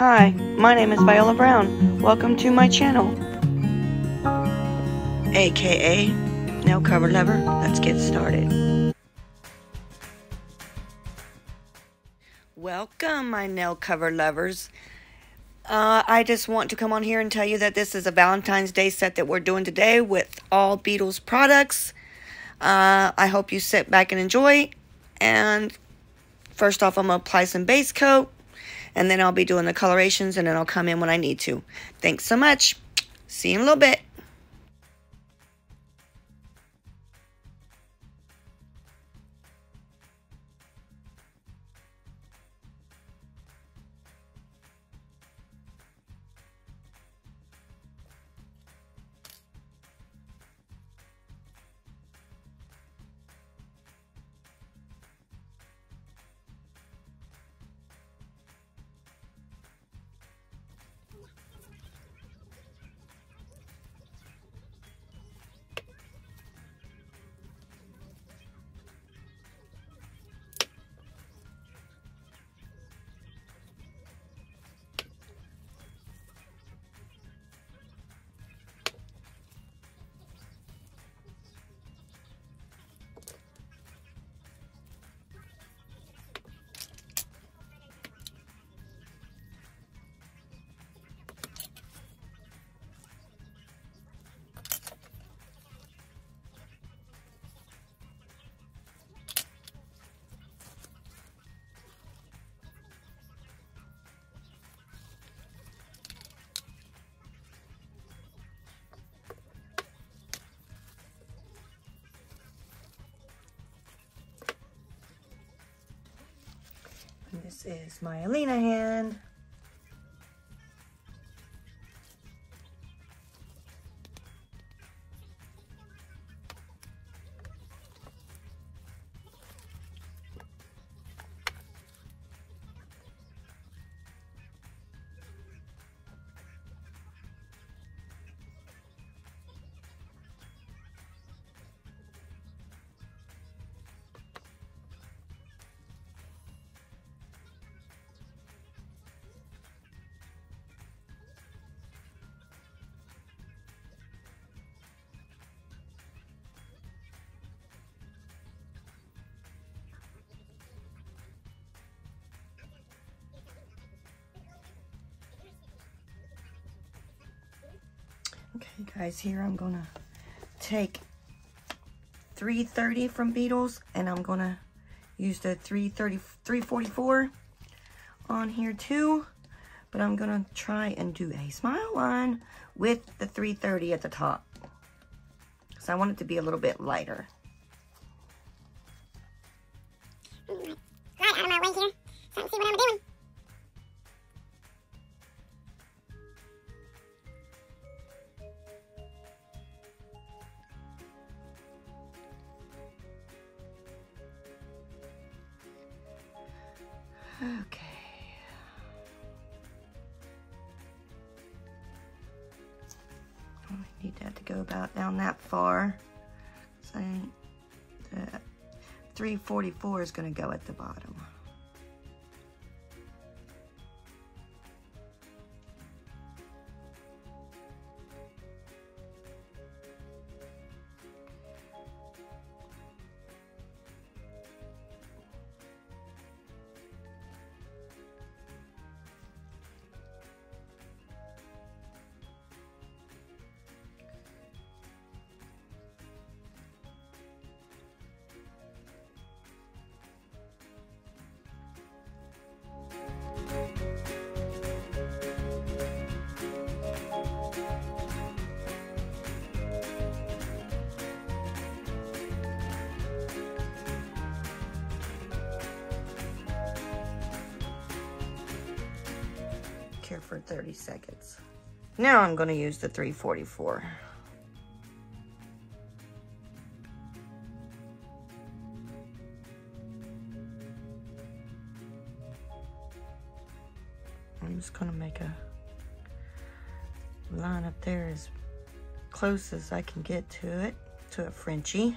Hi, my name is Viola Brown. Welcome to my channel. AKA Nail Cover Lover. Let's get started. Welcome, my nail cover lovers. Uh, I just want to come on here and tell you that this is a Valentine's Day set that we're doing today with all Beetles products. Uh, I hope you sit back and enjoy. And first off, I'm going to apply some base coat and then I'll be doing the colorations and then I'll come in when I need to. Thanks so much. See you in a little bit. This is my Alina hand. Guys, here I'm to take 330 from Beetles, and I'm to use the 330, 344 on here too. But I'm to try and do a smile line with the 330 at the top. So I want it to be a little bit lighter. Right here. So see what I'm doing. I need that to go about down that far. So uh, the 344 is going to go at the bottom. Here for 30 seconds. Now I'm to use the 344. I'm just to make a line up there as close as I can get to it, to a Frenchie.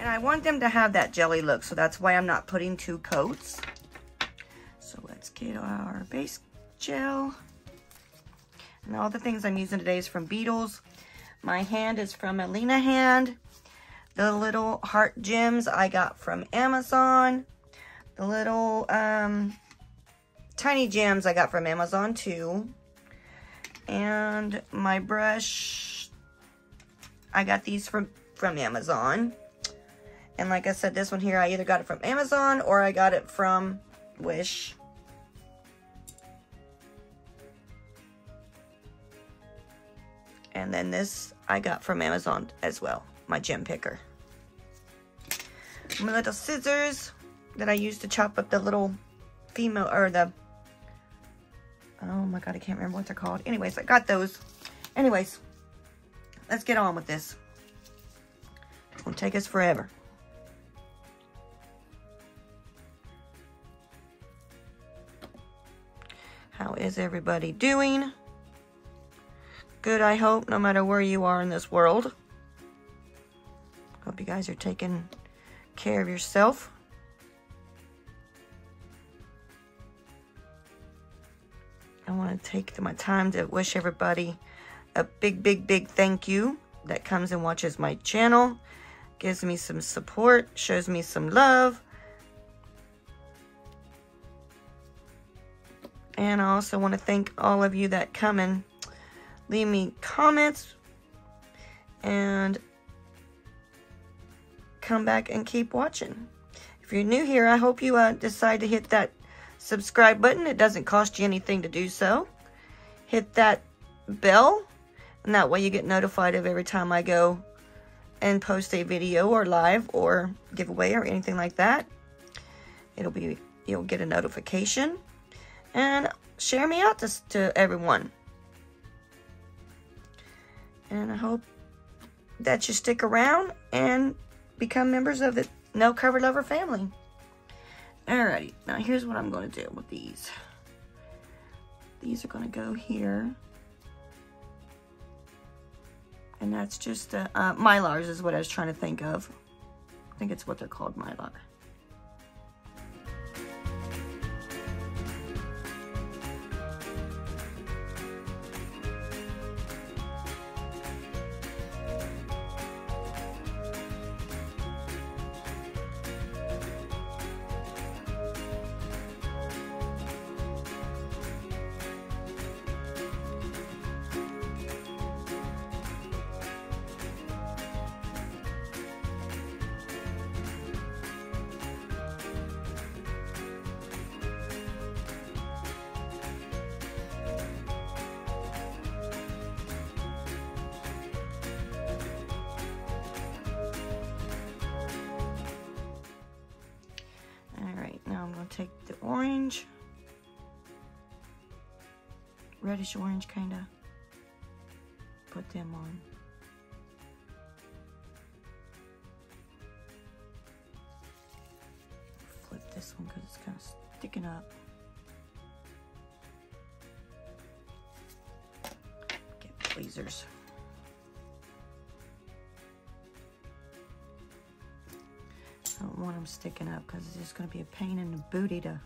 And I want them to have that jelly look, so that's why I'm not putting two coats. So let's get our base gel. And all the things I'm using today is from Beetles. My hand is from Alina Hand. The little heart gems I got from Amazon. The little um, tiny gems I got from Amazon too. And my brush, I got these from, from Amazon. And like I said, this one here, I either got it from Amazon or I got it from Wish. And then this I got from Amazon as well, my gem picker. My little scissors that I use to chop up the little female, or the, oh my god, I can't remember what they're called. Anyways, I got those. Anyways, let's get on with this. It's gonna take us forever. Is everybody doing? Good, I hope, no matter where you are in this world. Hope you guys are taking care of yourself. I want to take my time to wish everybody a big, big, big thank you that comes and watches my channel, gives me some support, shows me some love. And I also want to thank all of you that come and leave me comments and come back and keep watching. If you're new here, I hope you uh, decide to hit that subscribe button. It doesn't cost you anything to do so. Hit that bell, and that way you get notified of every time I go and post a video or live or giveaway or anything like that. It'll be, you'll get a notification. And share me out to, to everyone. And I hope that you stick around and become members of the Nail Cover Lover family. Alrighty, now here's what I'm going to do with these. These are going to go here. And that's just, uh, uh, Mylars is what I was trying to think of. I think it's what they're called, Mylar. Take the orange, reddish orange kind of, put them on. Flip this one because it's kind of sticking up. Get tweezers. Want them sticking up because it's just going to be a pain in the booty to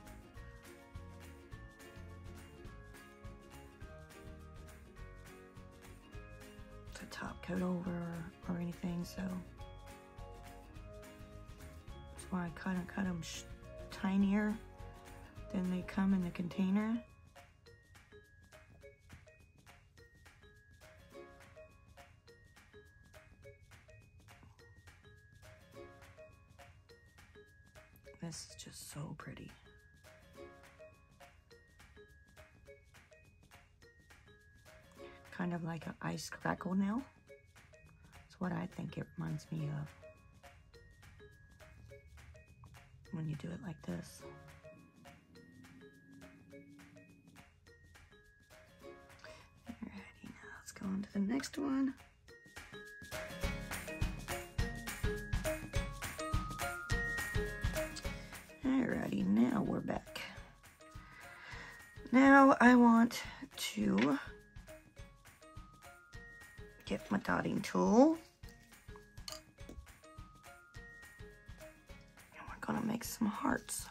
to top coat over or anything so that's why I kind of cut them tinier than they come in the container crackle nail. That's what I think it reminds me of. When you do it like this. Alrighty, now let's go on to the next one. Alrighty, now we're back. Now I want to get my dotting tool. And we're gonna make some hearts.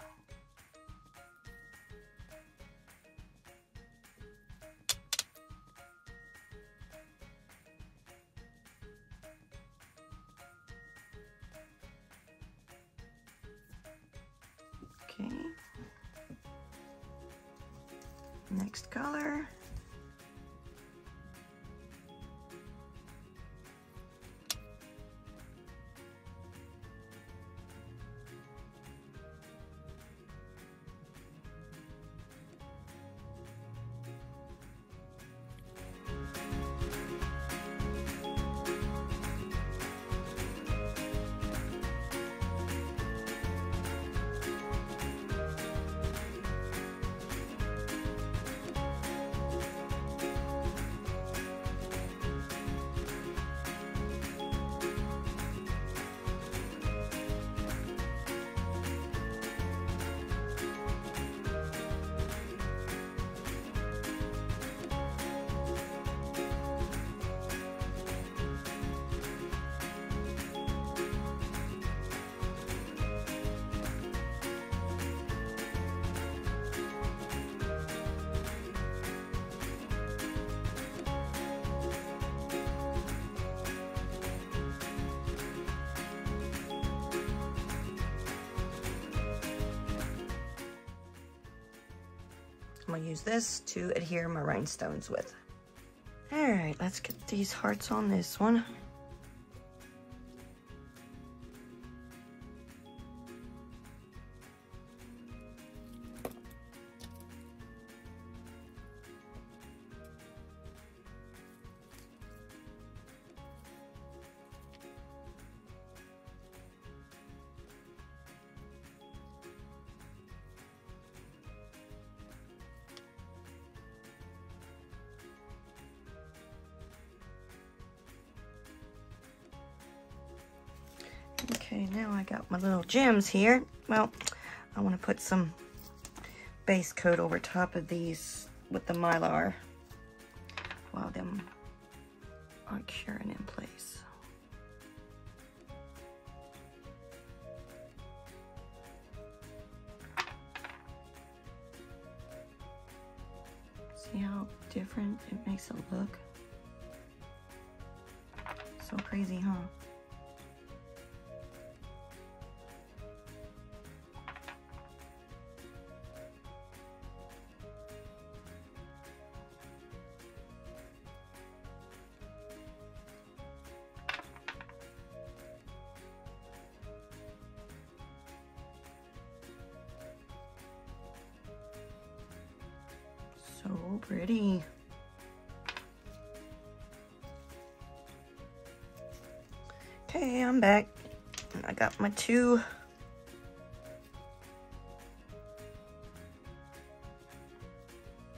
I'm gonna use this to adhere my rhinestones with. All right, let's get these hearts on this one. Okay, now I got my little gems here. Well, I want to put some base coat over top of these with the Mylar while them are curing in place. See how different it makes it look? So crazy, huh? Pretty. Okay, I'm back. I got my two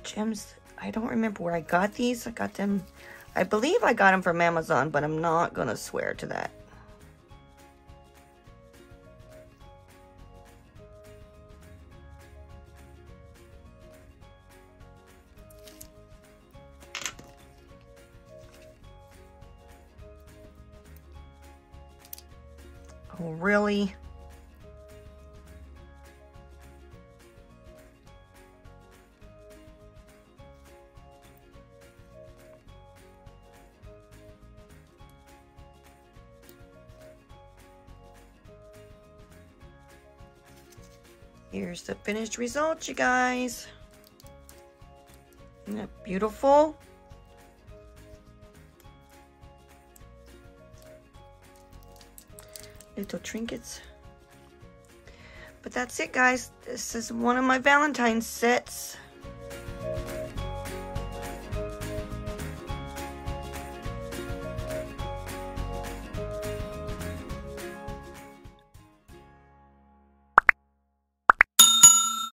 gems. I don't remember where I got these. I got them, I believe I got them from Amazon, but I'm not going to swear to that. Really? Here's the finished result, you guys. Isn't that beautiful? Little trinkets. But that's it, guys. This is one of my Valentine's sets.